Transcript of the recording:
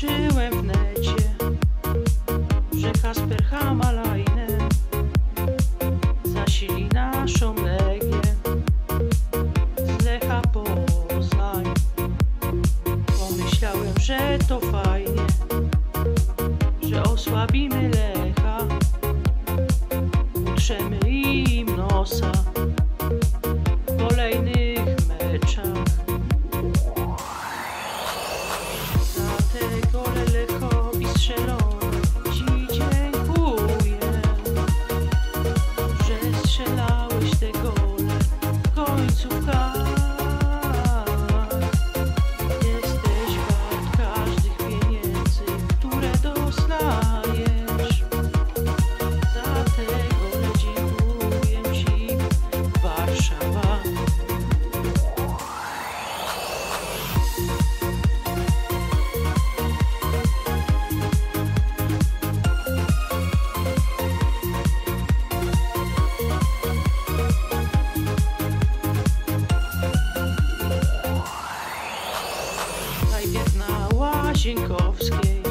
Zobaczyłem w necie, że Kasper Hamalainen zasili naszą Legię z Lecha Poznań. Pomyślałem, że to fajnie, że osłabimy Lecha, utrzemy im nosa Łazienkowskiej